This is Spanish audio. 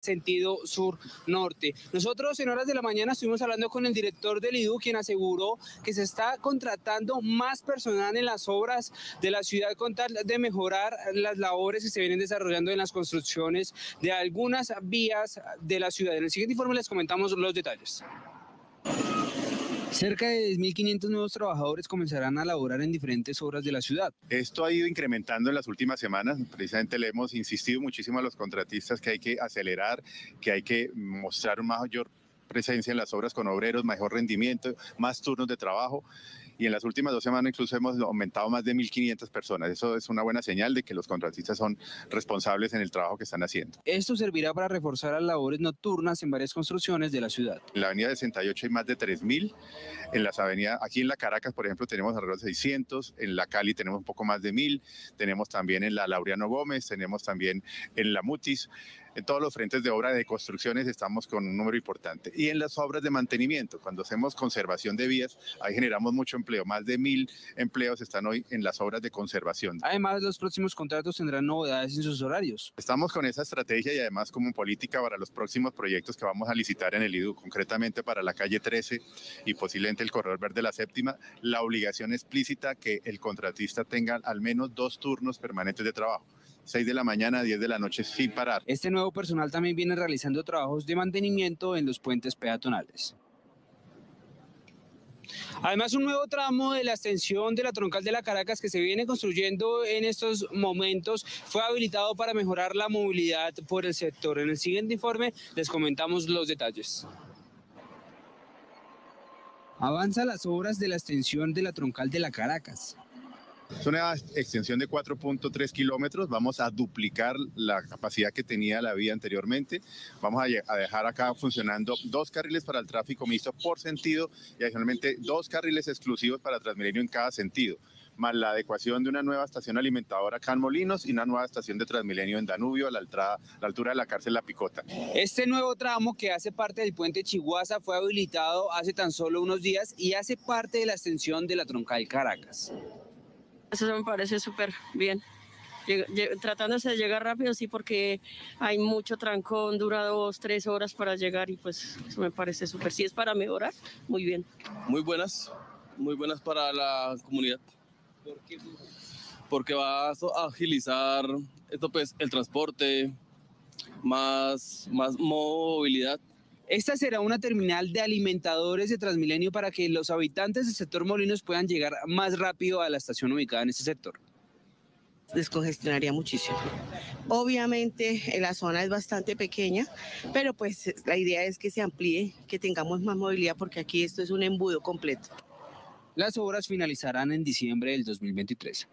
sentido sur-norte. Nosotros en horas de la mañana estuvimos hablando con el director del IDU, quien aseguró que se está contratando más personal en las obras de la ciudad con tal de mejorar las labores que se vienen desarrollando en las construcciones de algunas vías de la ciudad. En el siguiente informe les comentamos los detalles. Cerca de 10.500 nuevos trabajadores comenzarán a laborar en diferentes obras de la ciudad. Esto ha ido incrementando en las últimas semanas. Precisamente le hemos insistido muchísimo a los contratistas que hay que acelerar, que hay que mostrar un mayor presencia en las obras con obreros, mejor rendimiento, más turnos de trabajo y en las últimas dos semanas incluso hemos aumentado más de 1.500 personas. Eso es una buena señal de que los contratistas son responsables en el trabajo que están haciendo. Esto servirá para reforzar las labores nocturnas en varias construcciones de la ciudad. En la avenida 68 hay más de 3.000, en las avenidas, aquí en la Caracas, por ejemplo, tenemos alrededor de 600, en la Cali tenemos un poco más de 1.000, tenemos también en la Laureano Gómez, tenemos también en la Mutis. En todos los frentes de obra de construcciones estamos con un número importante. Y en las obras de mantenimiento, cuando hacemos conservación de vías, ahí generamos mucho empleo. Más de mil empleos están hoy en las obras de conservación. Además, los próximos contratos tendrán novedades en sus horarios. Estamos con esa estrategia y además como política para los próximos proyectos que vamos a licitar en el IDU, concretamente para la calle 13 y posiblemente el corredor verde la séptima, la obligación explícita que el contratista tenga al menos dos turnos permanentes de trabajo. 6 de la mañana a 10 de la noche sin parar. Este nuevo personal también viene realizando trabajos de mantenimiento en los puentes peatonales. Además, un nuevo tramo de la extensión de la troncal de la Caracas que se viene construyendo en estos momentos fue habilitado para mejorar la movilidad por el sector. En el siguiente informe les comentamos los detalles. Avanza las obras de la extensión de la troncal de la Caracas. Es una extensión de 4.3 kilómetros. Vamos a duplicar la capacidad que tenía la vía anteriormente. Vamos a, dejar acá funcionando dos carriles para el tráfico mixto por sentido y adicionalmente dos carriles exclusivos para Transmilenio en cada sentido más la adecuación de una nueva estación alimentadora acá en Molinos y una nueva estación de Transmilenio en Danubio a la, la, altura de la cárcel La Picota. Este nuevo tramo que hace parte del puente Chihuahua fue habilitado hace tan solo unos días y hace parte de la extensión de la troncal Caracas. Eso me parece súper bien. Tratándose de llegar rápido, sí, porque hay mucho trancón, dura dos, tres horas para llegar y pues eso me parece súper. Si es para mejorar, muy bien. Muy buenas, muy buenas para la comunidad. ¿Por qué? Porque va a agilizar esto pues el transporte, más, más movilidad esta será una terminal de alimentadores de Transmilenio para que los habitantes del sector Molinos puedan llegar más rápido a la estación ubicada en este sector descongestionaría muchísimo. Obviamente la zona es bastante pequeña, pero pues la idea es que se amplíe, que tengamos más movilidad porque aquí esto es un embudo completo. Las obras finalizarán en diciembre del 2023.